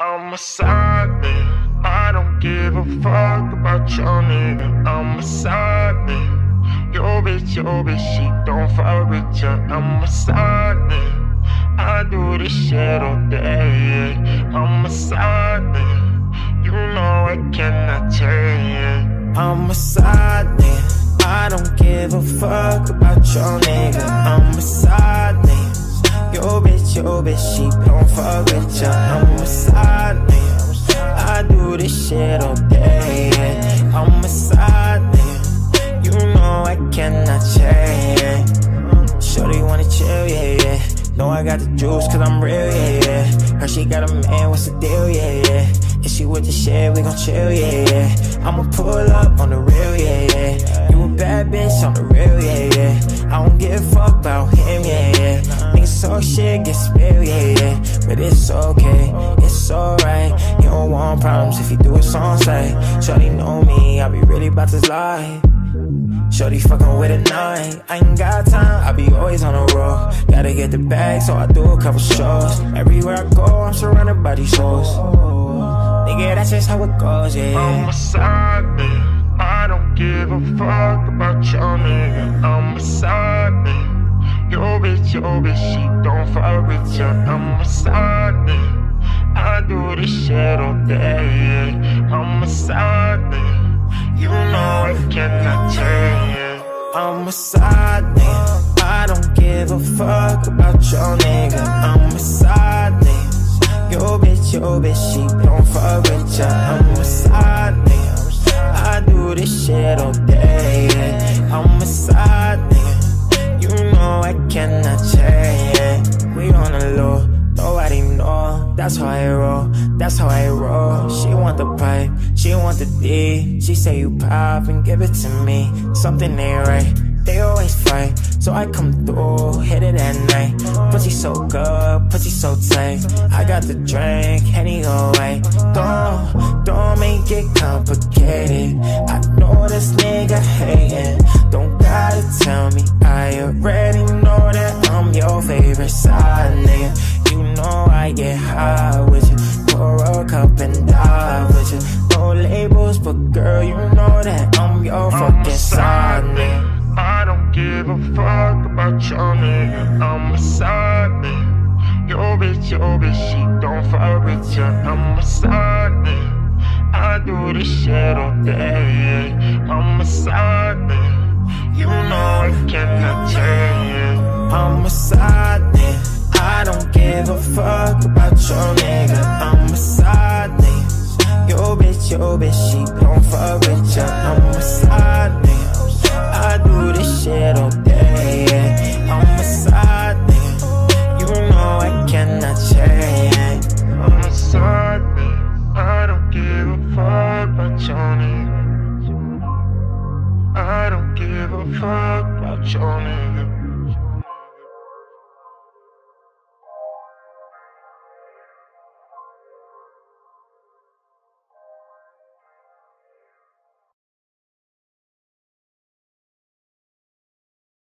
I'm a side nigga. I don't give a fuck about your nigga. I'm a side nigga. Your bitch, your bitch, she don't fuck with ya. I'm a side nigga. I do this shit all day. I'm a side nigga. You know I cannot change. I'm a side nigga. I don't give a fuck about your nigga. I'm a side nigga. Your bitch, your bitch, she don't fuck with ya. I'm a side nigga. I do this shit all day. Yeah. I'm a side nigga. You know I cannot change. Shorty wanna chill, yeah, yeah. Know I got the juice, cause I'm real, yeah, yeah. Her she got a man, what's the deal, yeah, yeah. If she with the shit, we gon' chill, yeah, yeah. I'ma pull up on the real, yeah, yeah. You a bad bitch on the real, yeah, yeah. I don't give a fuck about him, yeah, talk shit, get spilled, yeah, yeah. But it's okay, it's alright. You don't want problems if you do it on sight. Shorty know me, I be really about to slide. Shorty fucking with a nine. I ain't got time, I be always on the road. Gotta get the bag, so I do a couple shows. Everywhere I go, I'm surrounded by these hoes. Nigga, that's just how it goes, yeah. I'm a side nigga. I don't give a fuck about your bitch, your bitch, she don't fuck with ya. I'm a side. I do this shit all day. I'm a side You know I cannot change. I'm a side I don't give a fuck about your nigga. I'm a nigga. Your bitch, your bitch, she don't fuck with ya. I'm a side. I do this shit all day. That's how I roll, that's how I roll. She want the pipe, she want the D. She say you pop and give it to me. Something ain't right. They always fight, so I come through, hit it at night. Pussy so good, pussy so tight. I got the drink, Henny away. Don't, don't make it complicated. I know this nigga hating. I'm a side nigga. Your bitch, your bitch, she don't fuck with ya. I'm a side. I do this shit all day. I'm a side nigga. You know I cannot change. I'm a side. I don't give a fuck about your nigga. I'm a side nigga. Your bitch, your bitch, she don't fuck with ya.